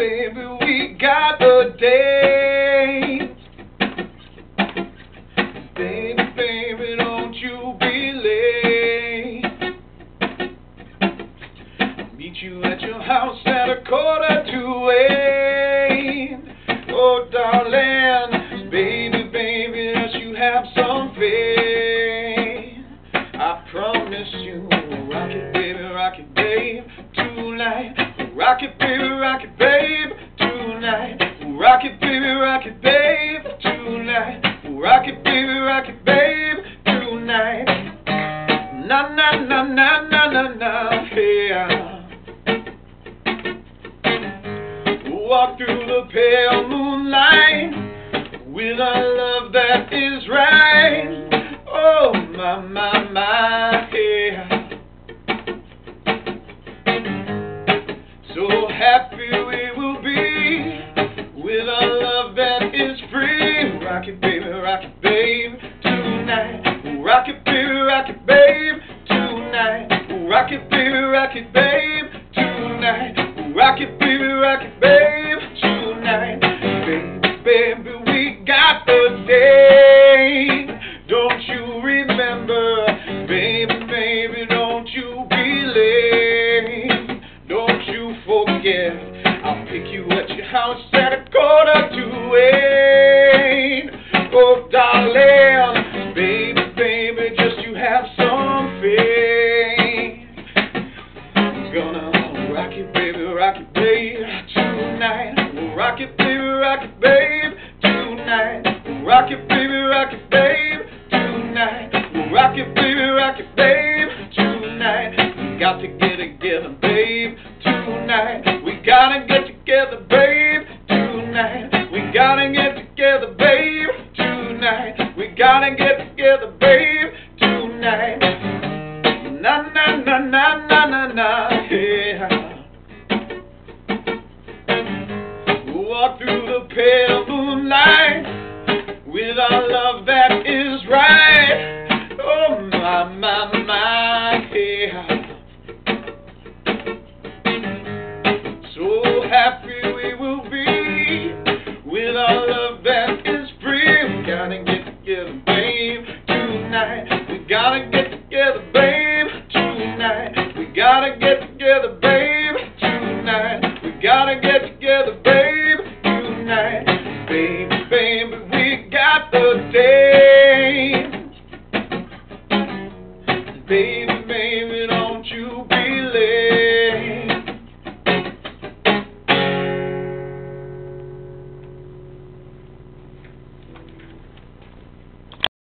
baby, we got the day. Baby, baby, don't you be late. Meet you at your house at a quarter to eight. Oh, darling, baby, baby, just you have some faith. I promise you, rock it, baby, rock it, babe, tonight. Rock it, baby, rock it, babe, tonight. Rock it, baby, rock it, babe, tonight. Rock it, baby, rock it, babe, tonight. Na na na na na na na, yeah. Walk through the pale moonlight with a love that happy we will be with a love that is free. Rock it, baby, rock it, babe, tonight. Rock it, baby, rock it, babe, tonight. Rock it, baby, rock it, babe, forget. I'll pick you at your house at a quarter to eight. Oh, darling, baby, baby, just you have some faith. Gonna rock it, baby, rock it, babe, tonight. Rock it, baby, rock it, babe, tonight. Rock it, walk through the pale moonlight with our love that is right. Oh, my, my, my, yeah. So happy we will be with our love that is free. We gotta get together, babe, tonight. We gotta get together, babe, tonight. We gotta get together, babe. night. Baby, baby, we got the day. Baby.